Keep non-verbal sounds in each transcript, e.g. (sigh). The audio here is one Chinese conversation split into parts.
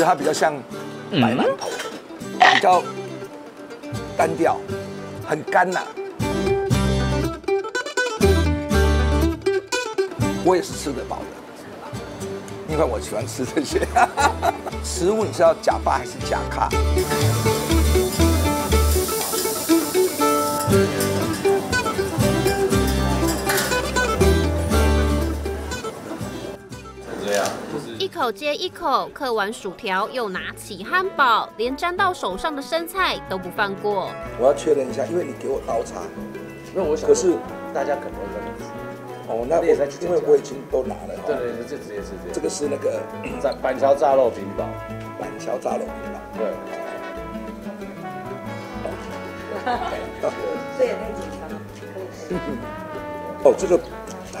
觉得它比较像白馒头，比较单调，很干呐。我也是吃得饱的，因为我喜欢吃这些。(laughs) 食物你是要假发还是假卡？口接一口，嗑完薯条又拿起汉堡，连沾到手上的生菜都不放过。我要确认一下，因为你给我刀叉，因为我想，可是大家可能会认得。哦，那我也在去因为我已经都拿了。对对对，这直接是这这个是那个炸板桥炸肉饼堡，板桥炸肉饼堡。对。(laughs) (laughs) 哦，这个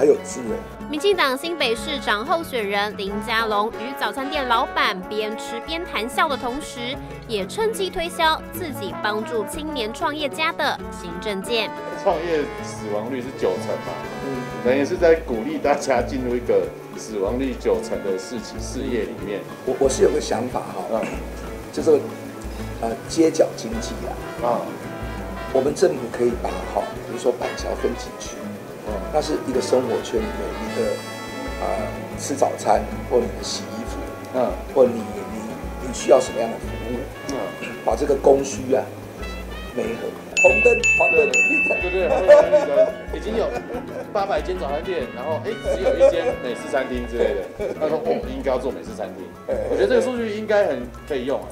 还有汁哎。民进党新北市长候选人林佳龙与早餐店老板边吃边谈笑的同时，也趁机推销自己帮助青年创业家的新政件。创业死亡率是九成嘛？嗯，等于是在鼓励大家进入一个死亡率九成的事情事业里面。我我是有个想法哈，嗯，就是呃街角经济啊，啊，我们政府可以把哈，比如说板桥分几区。那是一个生活圈里面，你的啊吃早餐，或你的洗衣服，嗯，或你你你需要什么样的服务，嗯，把这个供需啊，美合，红灯黄灯绿灯，对对对，已经有八百间早餐店，然后哎只有一间美式餐厅之类的，他说哦应该要做美式餐厅，(laughs) 我觉得这个数据应该很可以用啊。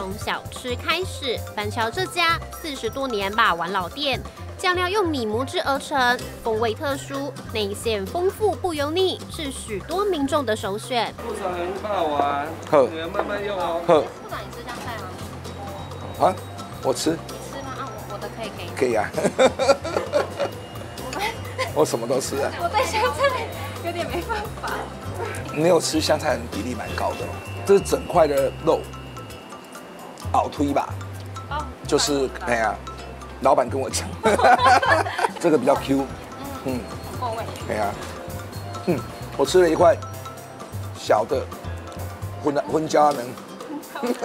从小吃开始，板桥这家四十多年霸丸老店，酱料用米磨制而成，风味特殊，内馅丰富不油腻，是许多民众的首选。不常霸丸，喝，你们慢慢用哦。喝。部长，你吃香菜吗？啊，我吃。你吃吗？啊，我我的可以给你。可以啊。(laughs) 我什么都吃啊。我对香菜有点没办法。没有吃香菜的比例蛮高的，这是整块的肉。熬推吧，就是哎呀，老板跟我讲，(laughs) 这个比较 Q，嗯，够味，哎呀，嗯，我吃了一块小的荤荤家能，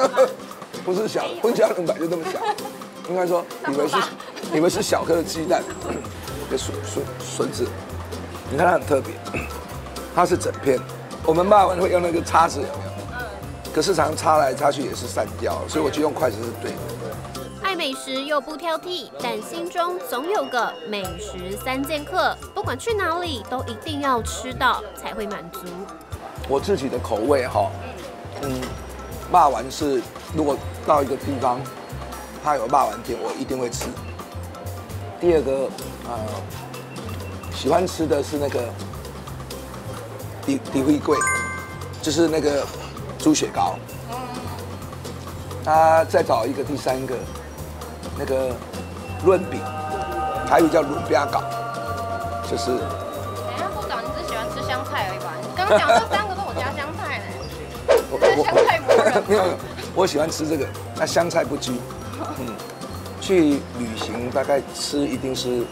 (laughs) 不是小荤家能摆就这么小，应该说以为是以为是小颗的鸡蛋，个笋笋笋子，你看它很特别，它是整片，我们骂完会用那个叉子。可是常擦来擦去也是散掉，所以我就用筷子是对的。爱美食又不挑剔，但心中总有个美食三剑客，不管去哪里都一定要吃到才会满足。我自己的口味哈，嗯，霸丸是如果到一个地方，它有霸丸店，我一定会吃。第二个呃，喜欢吃的是那个底底会贵，就是那个。猪血糕，他再找一个第三个，那个润饼，还有叫润饼糕，就是。等下部长，你只喜欢吃香菜而已吧？你刚刚讲这三个都我家香菜呢。我香菜魔人。没有，我喜欢吃这个，那香菜不拘。嗯，去旅行大概吃一定是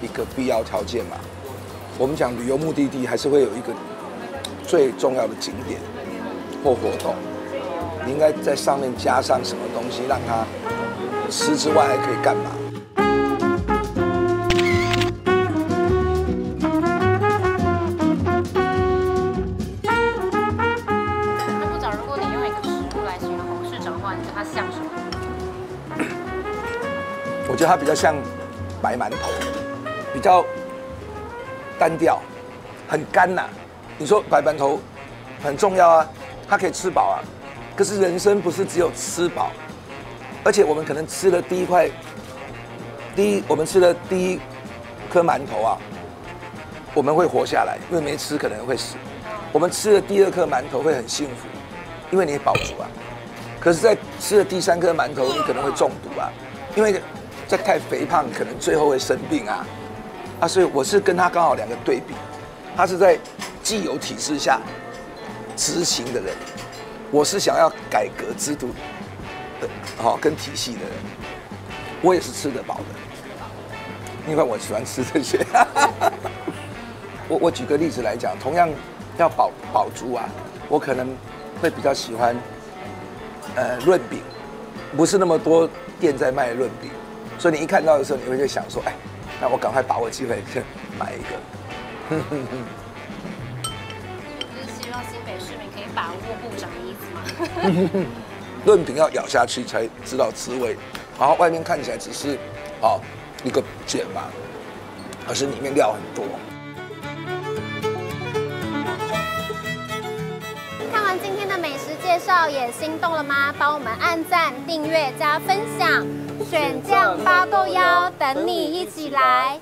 一个必要条件嘛。我们讲旅游目的地还是会有一个最重要的景点。或活动，你应该在上面加上什么东西，让它吃之外还可以干嘛？那部长，如果你用一个食物来形容侯市长的话，你觉得他像什么？我觉得它比较像白馒头，比较单调，很干呐。你说白馒头很重要啊。他可以吃饱啊，可是人生不是只有吃饱，而且我们可能吃了第一块，第一我们吃了第一颗馒头啊，我们会活下来，因为没吃可能会死。我们吃了第二颗馒头会很幸福，因为你饱足啊。可是，在吃了第三颗馒头，你可能会中毒啊，因为在太肥胖，可能最后会生病啊。啊，所以我是跟他刚好两个对比，他是在既有体制下。执行的人，我是想要改革制度的，好跟体系的人，我也是吃得饱的，因为我喜欢吃这些。(laughs) 我我举个例子来讲，同样要饱饱足啊，我可能会比较喜欢呃润饼，不是那么多店在卖润饼，所以你一看到的时候，你会就想说，哎，那我赶快把握机会去买一个。把握部长的意思吗？(laughs) 论饼要咬下去才知道滋味，然后外面看起来只是哦一个卷吧，而是里面料很多。看完今天的美食介绍，也心动了吗？帮我们按赞、订阅、加分享，选酱八豆腰，等你一起来。